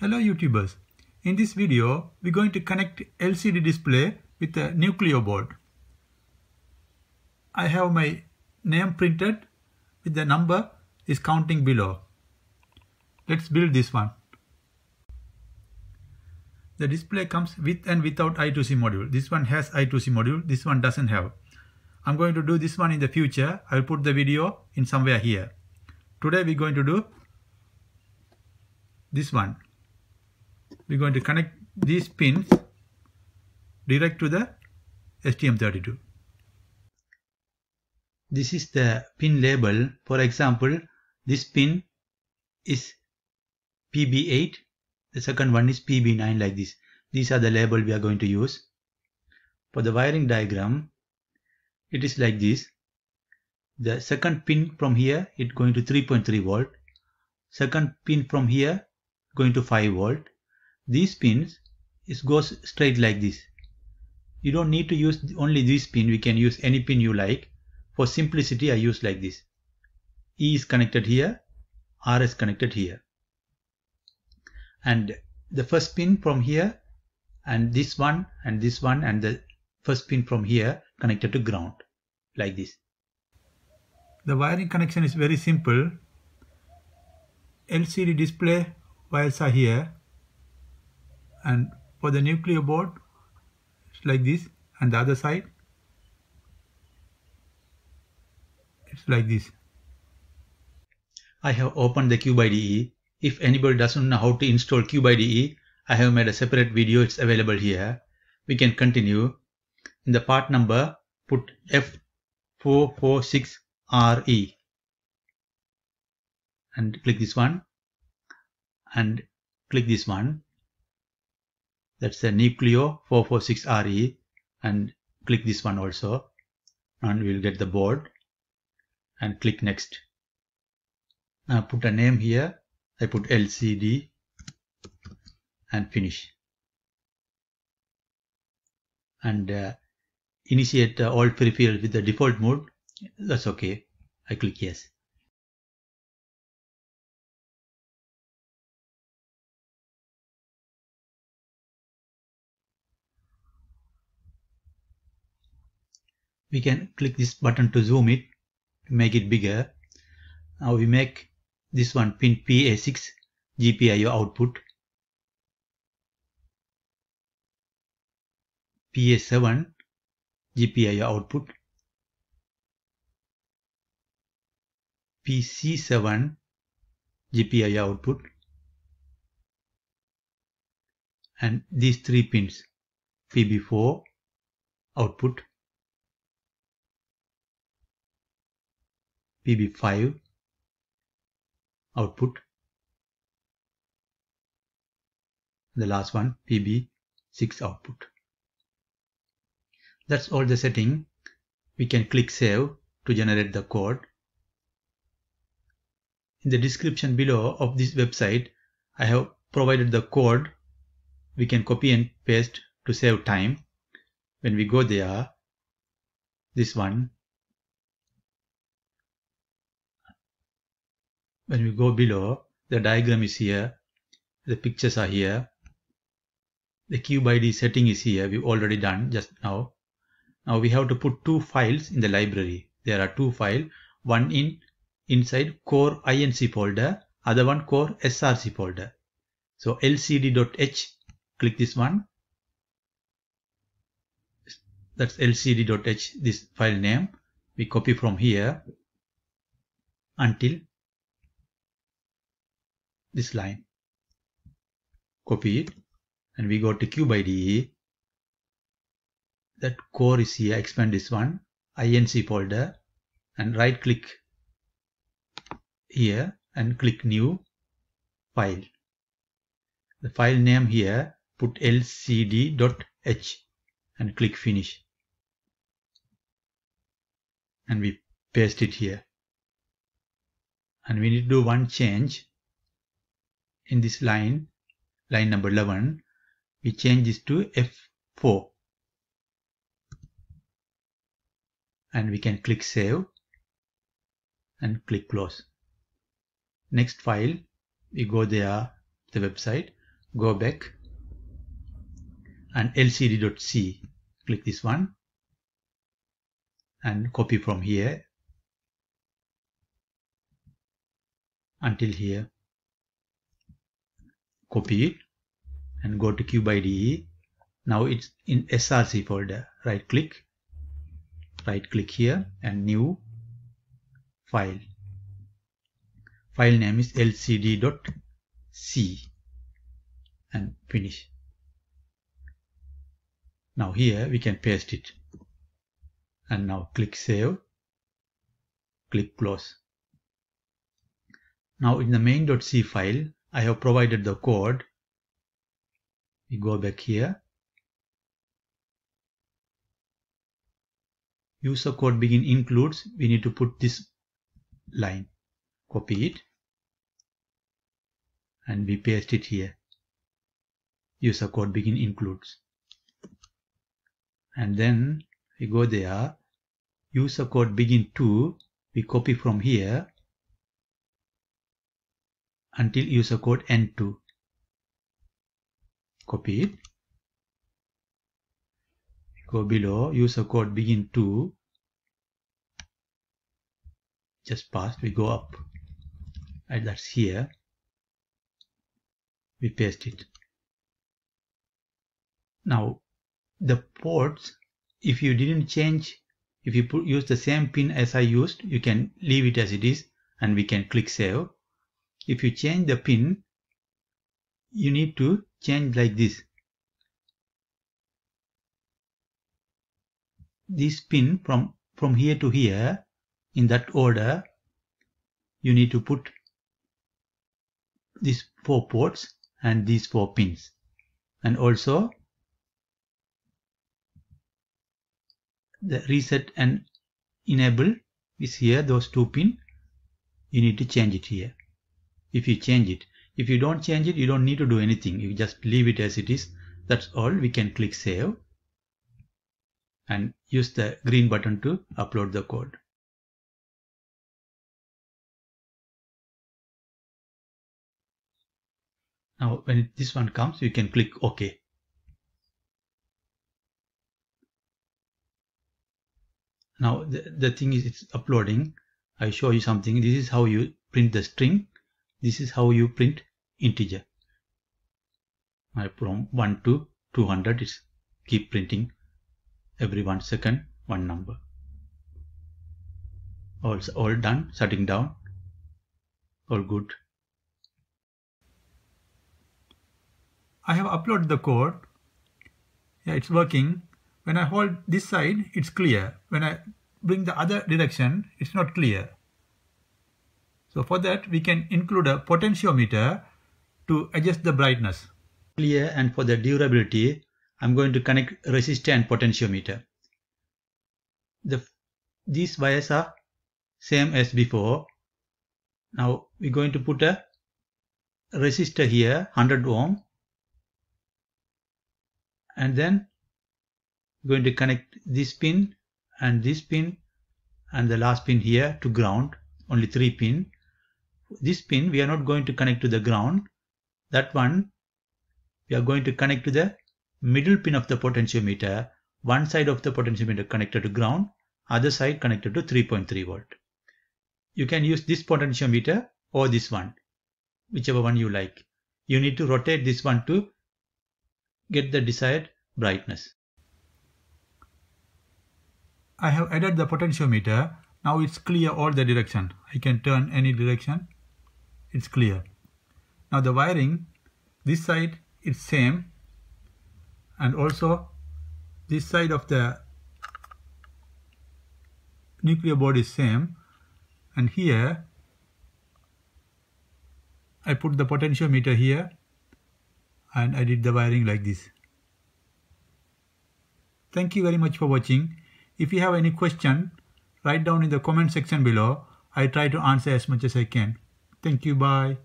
Hello YouTubers. In this video, we're going to connect LCD display with a Nucleo board. I have my name printed with the number is counting below. Let's build this one. The display comes with and without I2C module. This one has I2C module, this one doesn't have. I'm going to do this one in the future. I'll put the video in somewhere here. Today we're going to do this one we're going to connect these pins direct to the STM32. This is the pin label. For example, this pin is PB8. The second one is PB9 like this. These are the label we are going to use. For the wiring diagram, it is like this. The second pin from here, it going to 3.3 volt. Second pin from here, going to 5 volt these pins it goes straight like this. You don't need to use only this pin. We can use any pin you like. For simplicity I use like this. E is connected here. R is connected here. And the first pin from here and this one and this one and the first pin from here connected to ground like this. The wiring connection is very simple. LCD display wires are here and for the Nucleo board it's like this and the other side it's like this. I have opened the Cube IDE if anybody doesn't know how to install Cube IDE I have made a separate video. It's available here. We can continue. In the part number put F446RE and click this one. And click this one that's the Nucleo 446RE and click this one also and we'll get the board and click next. Now put a name here. I put LCD and finish. And uh, initiate uh, all peripherals with the default mode. That's okay. I click yes. We can click this button to zoom it to make it bigger. Now we make this one pin PA6 GPIO output. PA7 GPIO output. PC7 GPIO output. And these three pins PB4 output PB5 output. The last one PB6 output. That's all the setting. We can click save to generate the code. In the description below of this website I have provided the code. We can copy and paste to save time. When we go there this one when we go below, the diagram is here, the pictures are here, the Cube IDE setting is here, we've already done just now. Now we have to put two files in the library. There are two files, one in inside core inc folder, other one core src folder. So lcd.h, click this one. That's lcd.h, this file name. We copy from here until this line. Copy it and we go to CubeIDE. That core is here, expand this one, INC folder and right click here and click new file. The file name here, put lcd.h and click finish. And we paste it here. And we need to do one change in this line, line number 11, we change this to F4 and we can click save and click close. Next file, we go there, the website, go back and lcd.c click this one and copy from here until here copy it and go to CubeIDE now it's in src folder right click right click here and new file. File name is lcd.c and finish. Now here we can paste it. And now click save. Click close. Now in the main.c file I have provided the code. We go back here. User code begin includes. We need to put this line. Copy it. And we paste it here. User code begin includes. And then we go there. User code begin to. We copy from here until user code end to copy. It go below user code begin to just pass we go up. And that's here. We paste it. Now the ports if you didn't change if you put, use the same pin as I used you can leave it as it is and we can click save if you change the pin you need to change like this. This pin from from here to here in that order you need to put these four ports and these four pins. And also the reset and enable is here those two pin. You need to change it here if you change it. If you don't change it you don't need to do anything. You just leave it as it is. That's all. We can click save and use the green button to upload the code. Now when this one comes you can click ok. Now the, the thing is it's uploading. I show you something. This is how you print the string this is how you print integer. From 1 to 200 is keep printing every one second one number. All, all done shutting down. All good. I have uploaded the code. Yeah it's working. When I hold this side, it's clear. When I bring the other direction, it's not clear. So for that, we can include a potentiometer to adjust the brightness. Clear and for the durability, I'm going to connect resistor and potentiometer. The, these wires are same as before. Now we're going to put a resistor here, 100 ohm. And then we're going to connect this pin and this pin and the last pin here to ground only three pin this pin we are not going to connect to the ground that one we are going to connect to the middle pin of the potentiometer one side of the potentiometer connected to ground other side connected to 3.3 volt you can use this potentiometer or this one whichever one you like you need to rotate this one to get the desired brightness I have added the potentiometer. Now it's clear all the direction. I can turn any direction. It's clear. Now the wiring, this side is same and also this side of the Nucleo board is same and here I put the potentiometer here and I did the wiring like this. Thank you very much for watching. If you have any question, write down in the comment section below. I try to answer as much as I can. Thank you. Bye.